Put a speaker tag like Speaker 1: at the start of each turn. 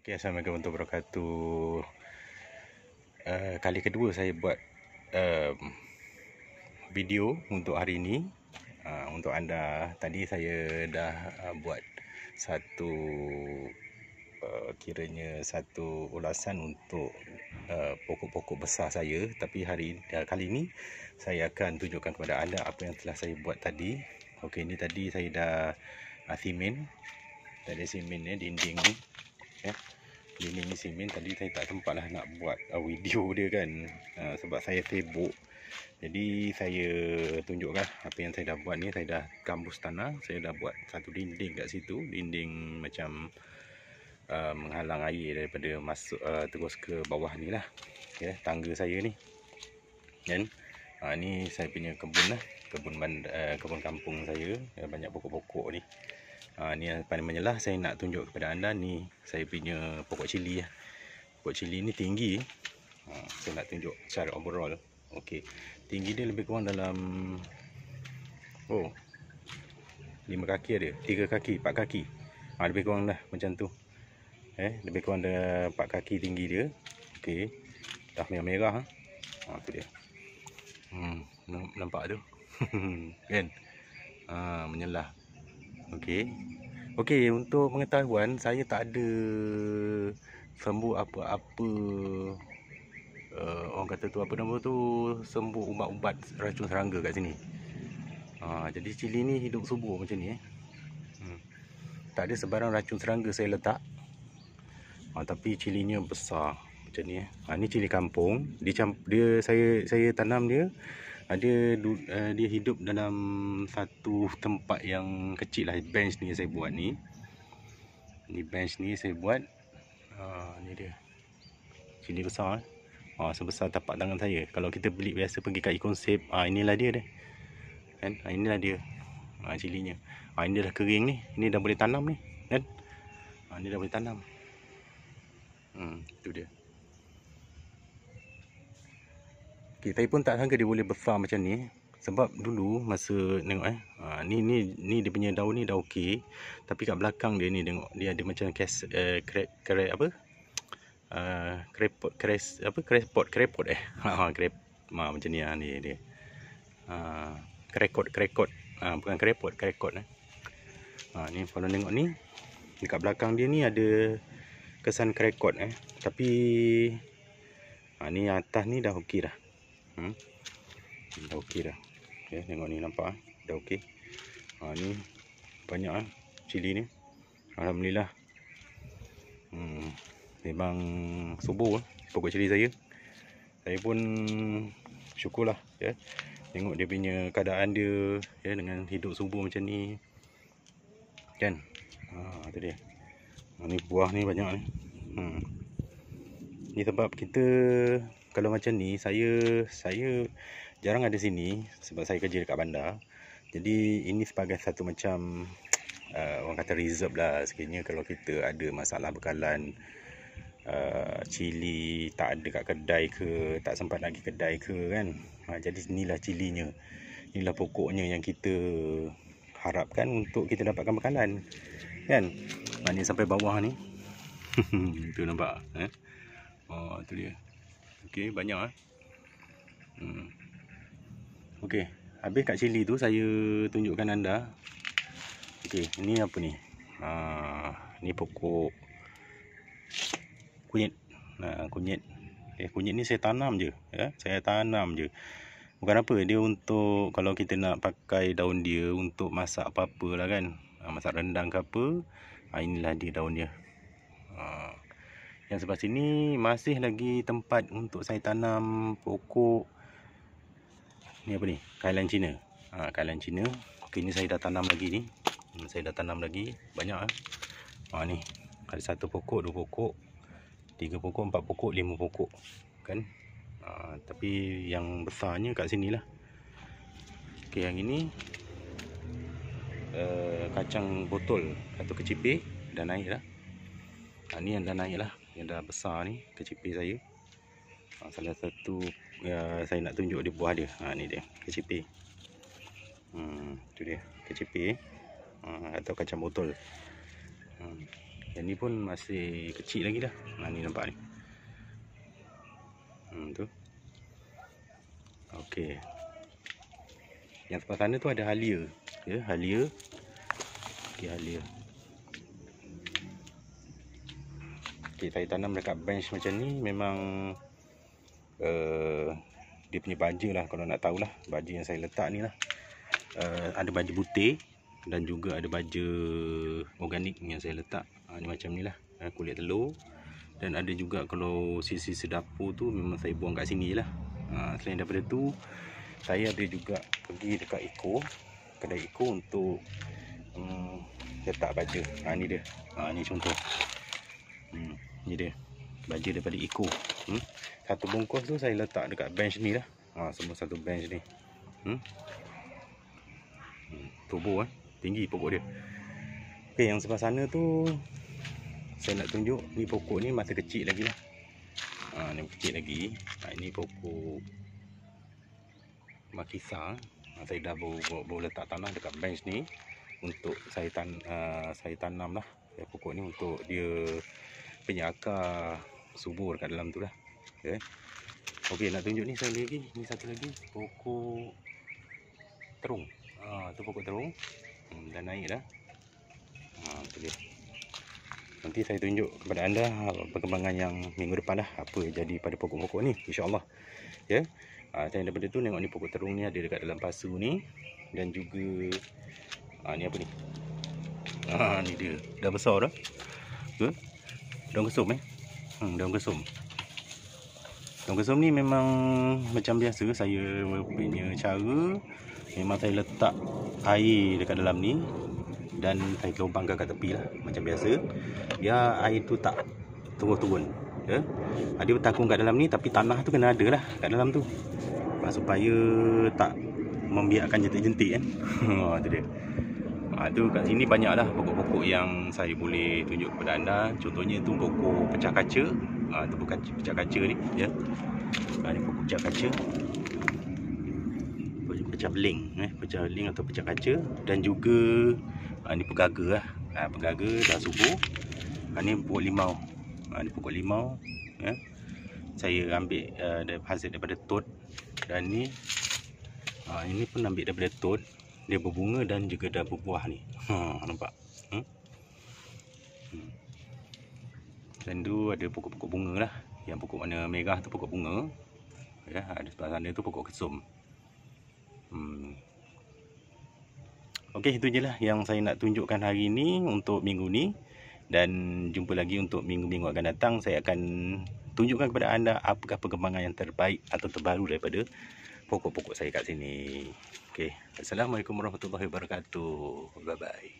Speaker 1: Okay, Assalamualaikum warahmatullahi wabarakatuh. Uh, kali kedua saya buat um, video untuk hari ini. Uh, untuk anda, tadi saya dah uh, buat satu uh, kiranya satu ulasan untuk uh, pokok-pokok besar saya. Tapi hari uh, kali ini saya akan tunjukkan kepada anda apa yang telah saya buat tadi. Okey, ini tadi saya dah uh, simen. Tadi simen ni dinding ni. Dinding ni simen tadi saya tak sempat lah nak buat uh, video dia kan uh, sebab saya sibuk. Jadi saya tunjukkan apa yang saya dah buat ni saya dah gambus tanah, saya dah buat satu dinding kat situ, dinding macam uh, menghalang air daripada masuk uh, terus ke bawah ni lah. Ya, tangga saya ni. Kan? Ha, ni saya punya kebun lah, kebun uh, kebun kampung saya, ya, banyak pokok-pokok ni. Ha, ni yang paling menyelah saya nak tunjuk kepada anda ni saya punya pokok cili ya. Pokok cili ni tinggi. Ha, saya nak tunjuk secara overall. Okey. Tinggi dia lebih kurang dalam oh. lima kaki ada. tiga kaki, empat kaki. Ha, lebih kurang dah macam tu. Eh, lebih kurang ada empat kaki tinggi dia. Okey. Dah merah-merah ha. Ha, tu dia. Hmm, nampak tu. kan? Ha, menyelah. Okey. Okey, untuk pengetahuan saya tak ada sembuh apa-apa uh, orang kata tu apa nama tu sembuh ubat-ubat racun serangga kat sini. Ha, jadi cili ni hidup subur macam ni eh. Hmm. Tak ada sebarang racun serangga saya letak. Ha, tapi cilinya besar macam ni eh. Ha, ni cili kampung. Dia, dia saya saya tanam dia ada uh, dia hidup dalam satu tempat yang kecil lah. Bench ni saya buat ni. Ni bench ni saya buat. Uh, ni dia. Sini besar uh, sebesar tapak tangan saya. Kalau kita beli biasa pergi kat ikon save uh, inilah dia deh kan? Uh, inilah dia. Uh, cilinya. Uh, ini dah kering ni. Ini dah boleh tanam ni. Kan? Uh, ini dah boleh tanam. Hmm, tu dia Okay, saya pun tak sangka dia boleh besar macam ni. Sebab dulu masa tengok eh ha, ni ni ni dia punya daun ni dah okey. Tapi kat belakang dia ni tengok dia ada macam kes uh, krep krep apa? Uh, krepot kres apa? Krepot krepot eh. Ha krep ma macam ni ah ni dia ha krekot krekot. Ha bukan krepot krekot eh. Ha ni kalau tengok ni dekat belakang dia ni ada kesan krekot eh. Tapi ha ni atas ni dah okey dah hmm? dah okey dah. Okay, tengok ni nampak ah dah okey. Ha ni banyak ah cili ni. Alhamdulillah. Hmm. Memang subur ah, pokok cili saya. Saya pun syukurlah ya. Tengok dia punya keadaan dia ya dengan hidup subur macam ni. Kan? Ha tu dia. Ha, ni buah ni banyak ni hmm. Ni sebab kita kalau macam ni saya saya jarang ada sini sebab saya kerja dekat bandar. Jadi ini sebagai satu macam uh, orang kata reserve lah sekiranya kalau kita ada masalah bekalan uh, cili tak ada kat kedai ke, tak sempat pergi kedai ke kan. Ha, jadi inilah cilinya. Inilah pokoknya yang kita harapkan untuk kita dapatkan bekalan. Kan? Ni sampai bawah ni. tu nampak eh. Oh, tu dia. Okey, banyak ah. Hmm. Okey, habis kat cili tu saya tunjukkan anda. Okey, ini apa ni? Ha, ni pokok kunyit. Nah, kunyit. Eh, kunyit ni saya tanam je, ya. Saya tanam je. Bukan apa, dia untuk kalau kita nak pakai daun dia untuk masak apa-apa lah kan. Ha, masak rendang ke apa. Ha, inilah dia daun dia. Ha. Yang sebelah sini masih lagi tempat untuk saya tanam pokok ni apa ni? Kailan Cina. Ha, kailan Cina. Okey ni saya dah tanam lagi ni. Hmm, saya dah tanam lagi banyak ah. Ha, ni ada satu pokok, dua pokok, tiga pokok, empat pokok, lima pokok. Kan? Ha, tapi yang besarnya kat sini lah. Okey yang ini uh, kacang botol atau kecipir dah naik lah. Ha, ni yang dah naik lah yang dah besar ni kecipir saya ha, salah satu ya, saya nak tunjuk dia buah dia ha, ni dia kecipir hmm, tu dia kecipir ha, atau kacang botol hmm. Yang ni pun masih kecil lagi dah. Ha, ni nampak ni. Hmm, tu. Okey. Yang sebelah sana tu ada halia. Ya, halia. Okey, halia. Okey, saya tanam dekat bench macam ni memang uh, dia punya baja lah kalau nak tahulah. Baja yang saya letak ni lah. Uh, ada baja butir dan juga ada baja organik yang saya letak. Uh, macam ni lah. Uh, kulit telur. Dan ada juga kalau sisi sedapur tu memang saya buang kat sini lah. Uh, selain daripada tu saya ada juga pergi dekat Eco kedai Eco untuk um, letak baja ha, ni dia. Ha, ni contoh. Hmm, ni dia. Baja daripada Eco. Hmm? satu bungkus tu saya letak dekat bench ni lah. Ha, semua satu bench ni. Hmm? Hmm, tubuh eh. Tinggi pokok dia. Ok yang sebelah sana tu saya nak tunjuk ni pokok ni masih kecil lagi lah. Ha, ni kecil lagi. Ha, ini pokok makisa ha, saya dah baru letak tanah dekat bench ni untuk saya tan uh, saya tanam lah. Pokok ni untuk dia penyakar subur kat dalam tu lah. Okay. Okey nak tunjuk ni saya lagi. Ni satu lagi pokok terung. Ha tu pokok terung. Hmm, dah naik dah. Ha tu dia. Nanti saya tunjuk kepada anda perkembangan yang minggu depan dah apa jadi pada pokok-pokok ni insyaallah. Ya. Ha, saya daripada tu tengok ni pokok terung ni ada dekat dalam pasu ni. Dan juga ha, ni apa ni? Ha ni dia. Dah besar dah. Ke daun kesum eh? Hmm, daun kesum. Daun kesum ni memang macam biasa saya punya cara memang saya letak air dekat dalam ni dan saya lubangkan kat tepi lah macam biasa. Biar air tu tak turun-turun ya. Ada bertakung kat dalam ni tapi tanah tu kena ada lah kat dalam tu. Supaya tak membiarkan jentik-jentik kan ha tu dia Ha, tu kat sini banyaklah pokok-pokok yang saya boleh tunjuk kepada anda. Contohnya tu pokok pecah kaca. Ha, tu bukan pecah kaca ni, ya. Ha, ni pokok pecah kaca. Pecah beling, eh, pecah beling atau pecah kaca dan juga ha, ni pegaga lah. Ha, pegaga dah subuh. Ha, ni pokok limau. Ha, ni pokok limau, ya. Saya ambil uh, hasil daripada tot dan ni ha, ini pun ambil daripada tot dia berbunga dan juga dah berbuah ni. Ha, nampak? Hmm? hmm? Dan tu ada pokok-pokok bunga lah. Yang pokok warna merah tu pokok bunga. Ya, ada sebelah sana tu pokok kesum. Hmm. Okey, itu je lah yang saya nak tunjukkan hari ni untuk minggu ni. Dan jumpa lagi untuk minggu-minggu akan datang. Saya akan tunjukkan kepada anda apakah perkembangan yang terbaik atau terbaru daripada pokok-pokok saya kat sini. Okey. Assalamualaikum warahmatullahi wabarakatuh. Bye bye.